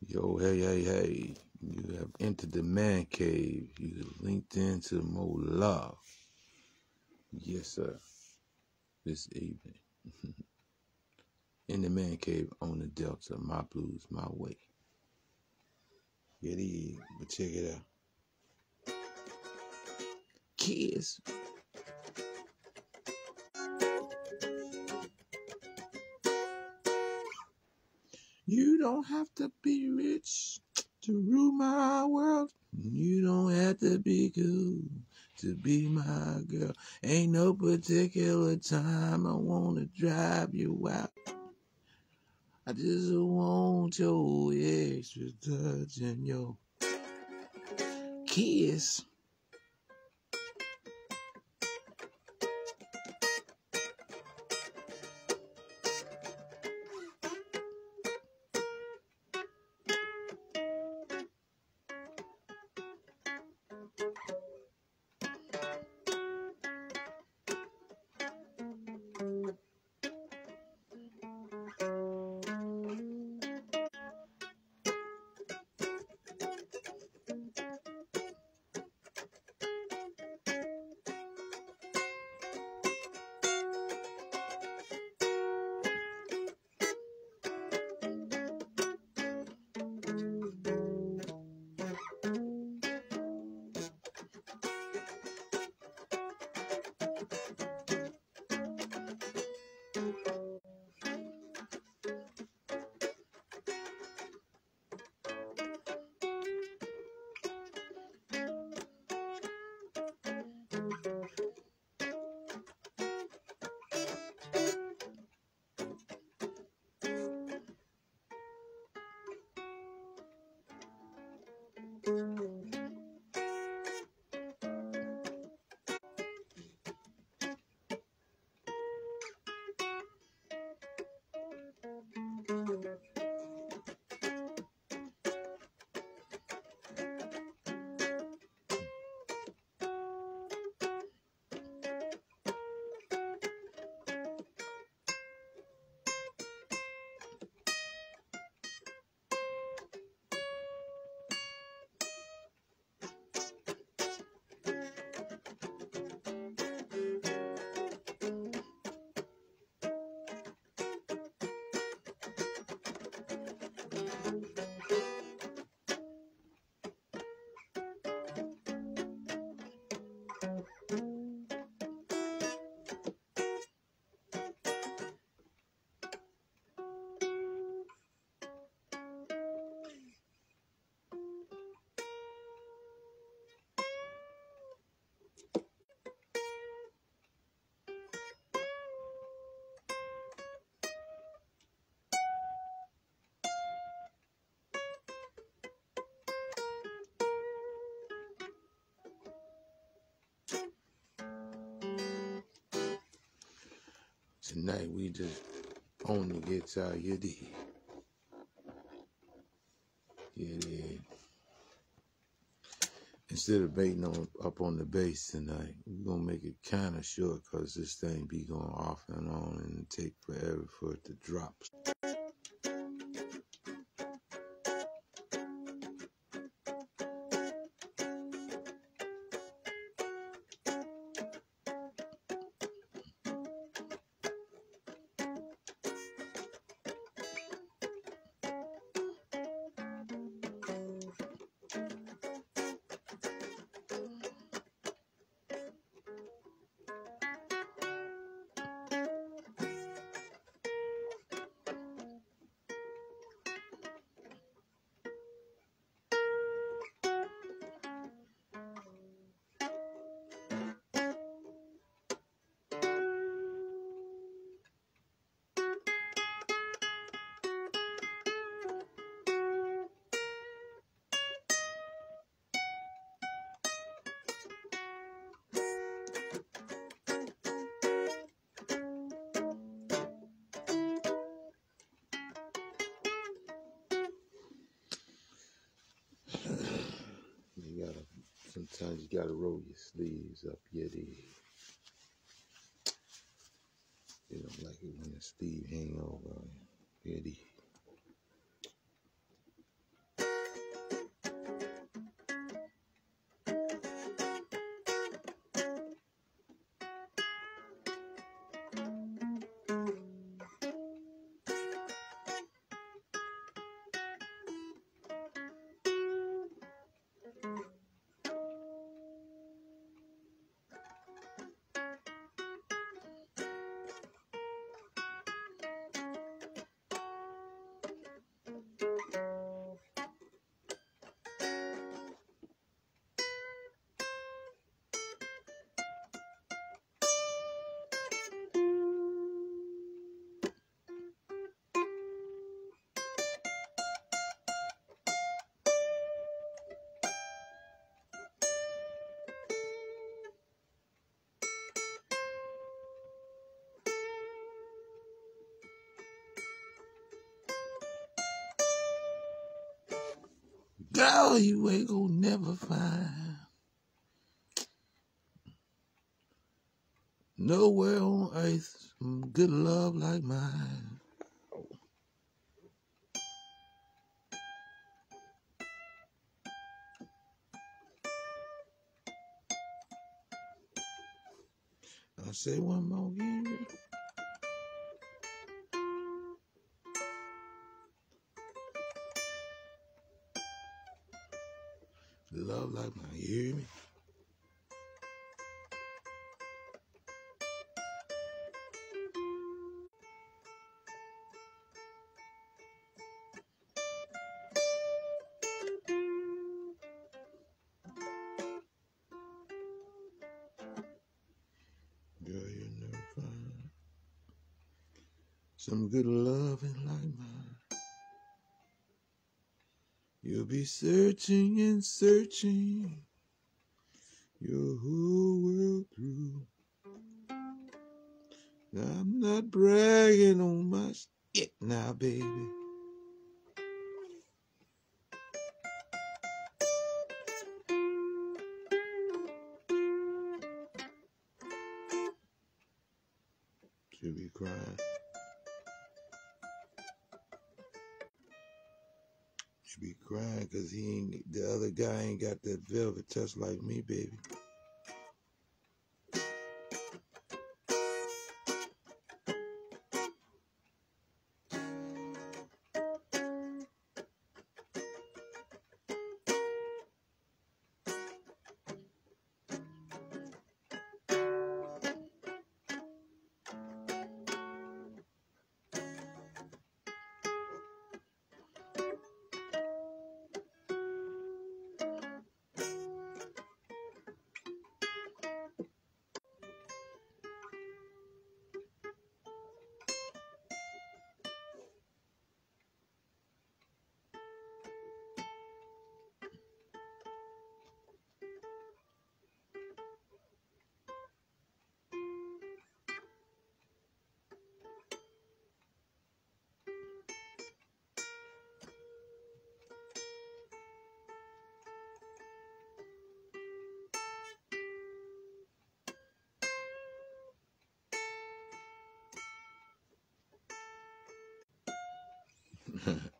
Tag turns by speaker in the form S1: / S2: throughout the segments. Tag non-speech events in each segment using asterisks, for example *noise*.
S1: Yo, hey, hey, hey. You have entered the man cave. You linked into Mo'Love. Yes, sir. This evening. *laughs* In the man cave on the Delta. My blues, my way. Get It. But check it out. Kids. You don't have to be rich to rule my world. You don't have to be cool to be my girl. Ain't no particular time I wanna drive you out. I just want your extra touch and your kiss. Mm-hmm. Tonight we just on the guitar, you did. You did. Instead of baiting on up on the bass tonight, we're gonna make it kind of short because this thing be going off and on and take forever for it to drop. Sometimes you gotta roll your sleeves up, they they don't like it when the sleeve hang over. Yeah, Girl, you ain't gonna never find nowhere on earth good love like mine. I'll say one more again. You hear me? Girl, you never find some good loving like mine. You'll be searching and searching your whole world through. I'm not bragging on my shit now, baby. She'll be crying. Crying because he ain't the other guy ain't got that velvet touch like me, baby. Right.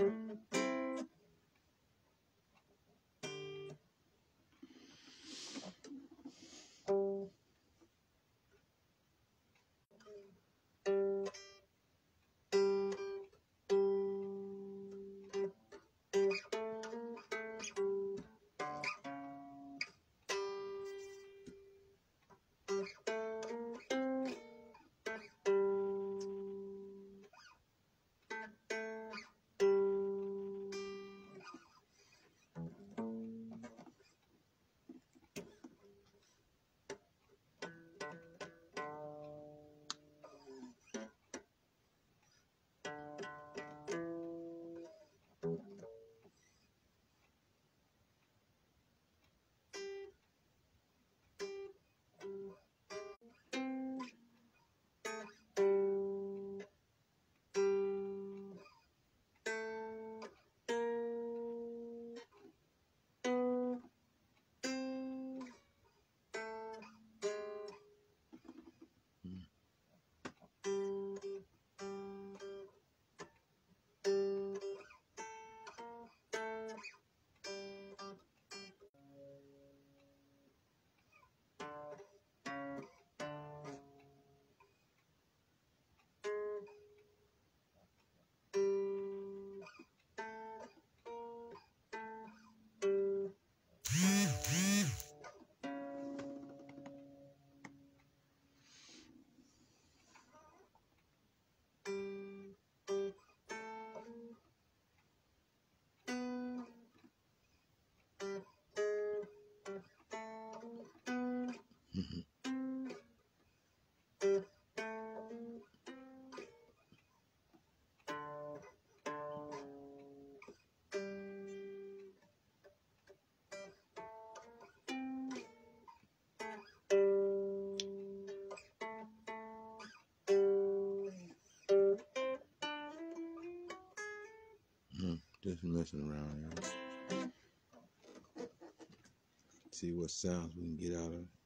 S1: Mm, Just messing around, y'all. See what sounds we can get out of it.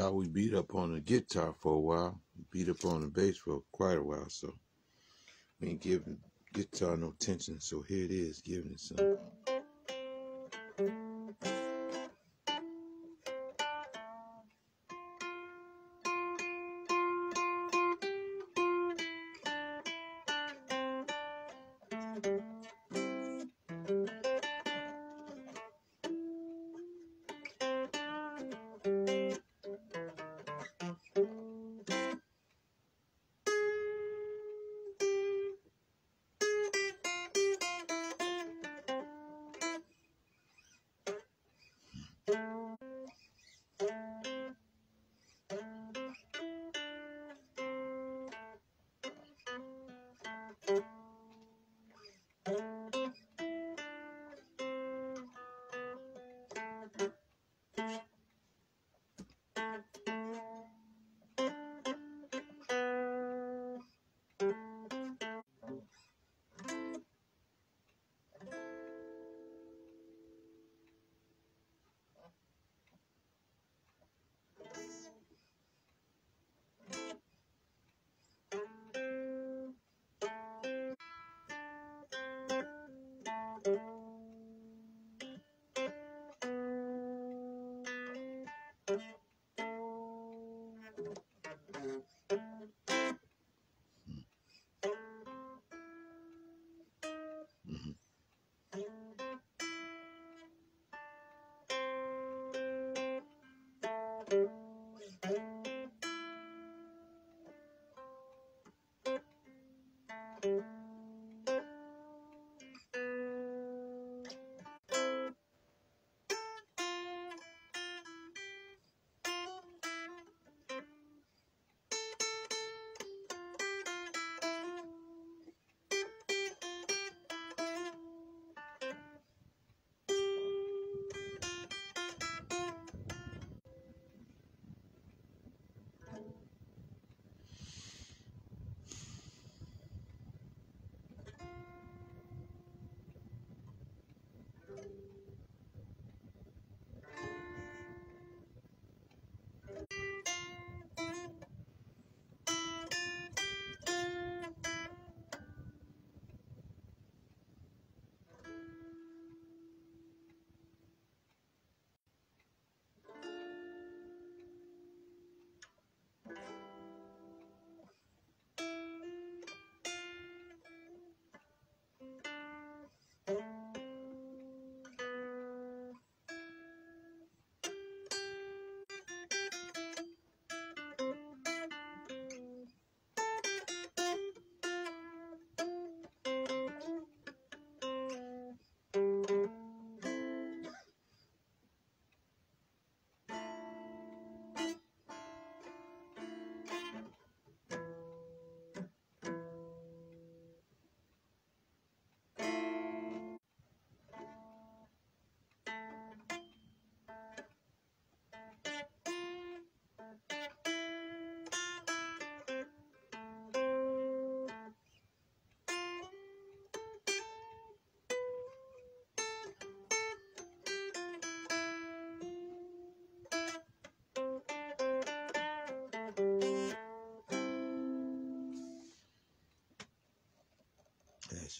S1: Thought we beat up on the guitar for a while. Beat up on the bass for quite a while, so we ain't giving guitar no attention. So here it is, giving it some.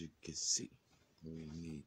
S1: You can see, we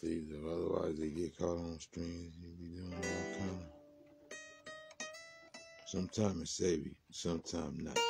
S1: sleeves up, otherwise they get caught on strings. You be doing all kind of Sometime it save you, sometime not.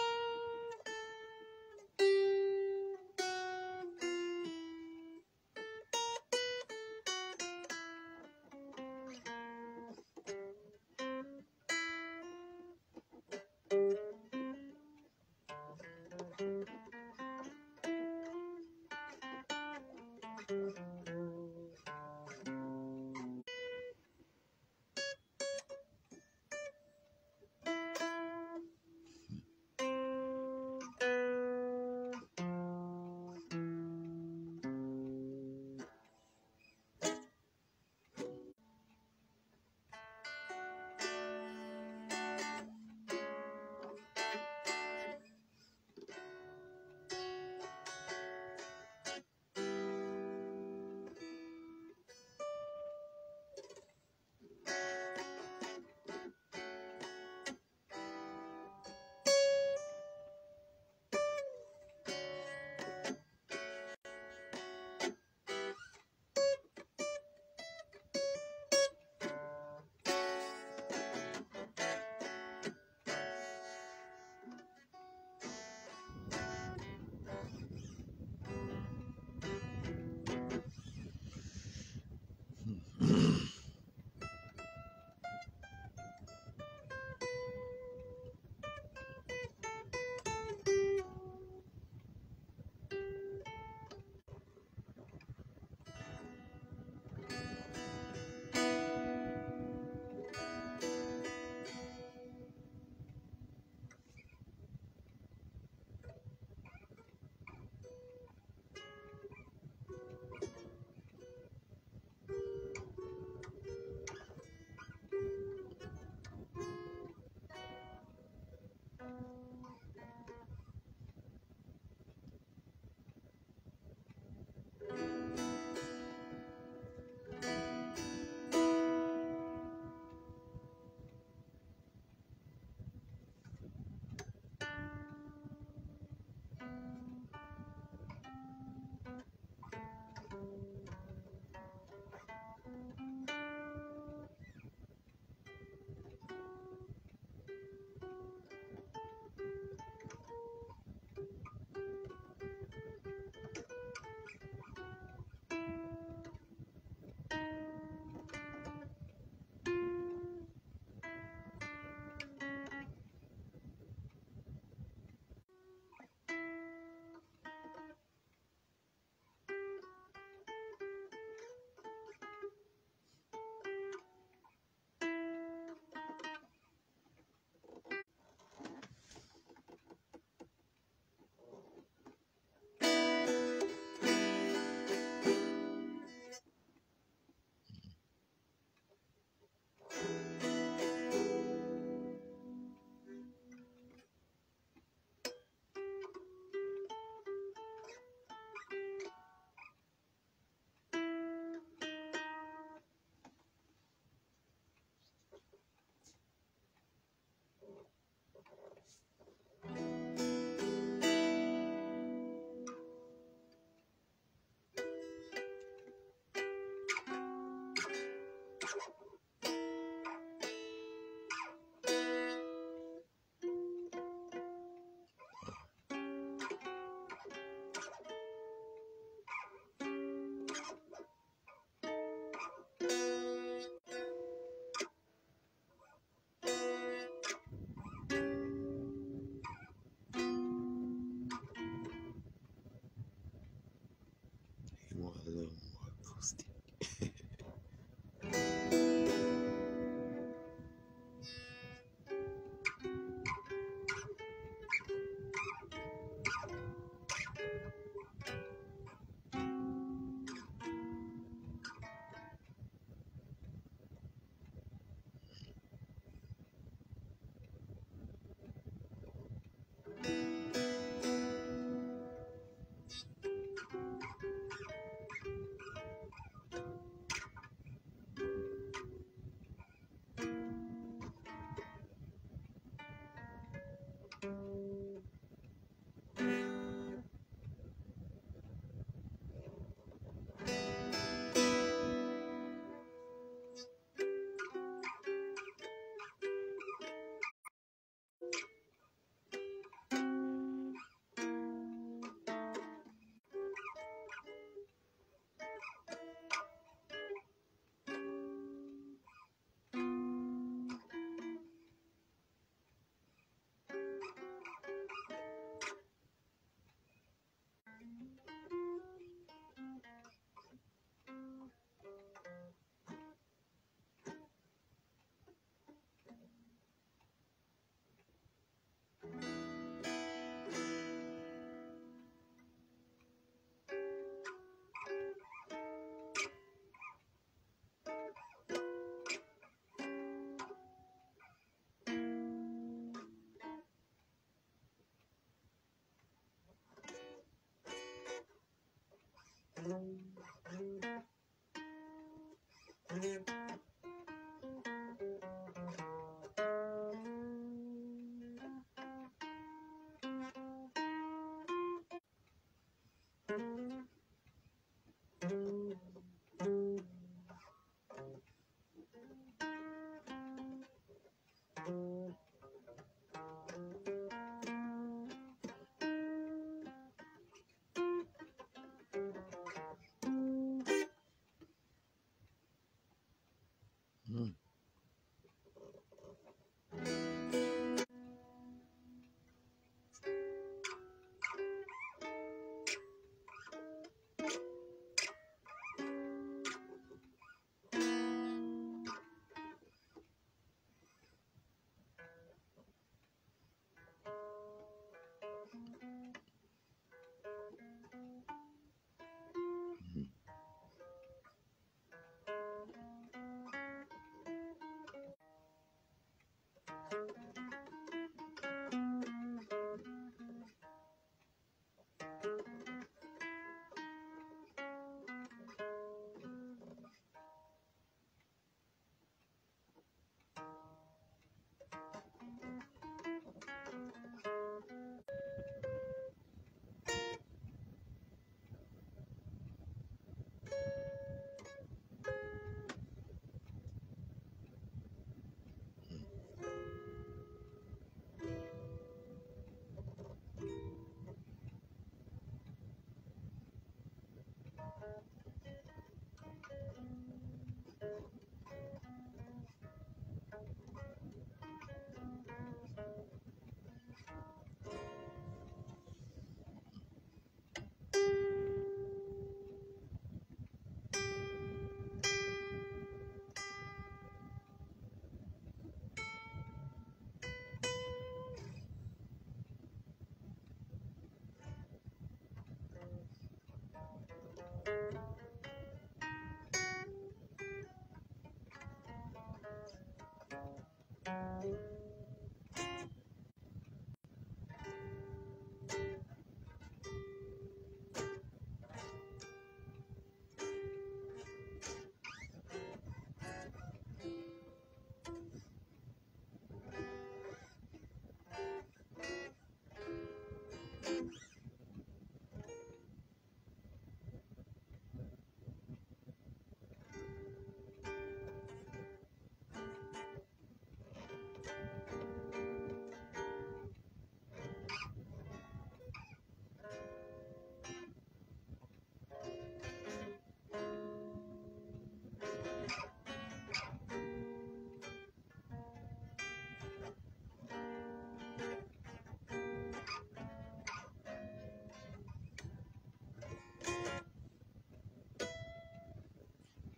S1: Mm.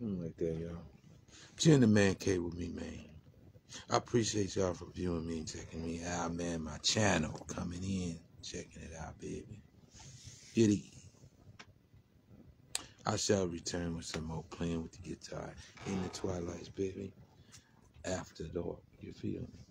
S1: Like that, y'all. Jen the Man Cave with me, man. I appreciate y'all for viewing me and checking me out, man. My channel coming in, checking it out, baby. Giddy. I shall return with some more playing with the guitar in the twilights, baby. After dark, you feel me?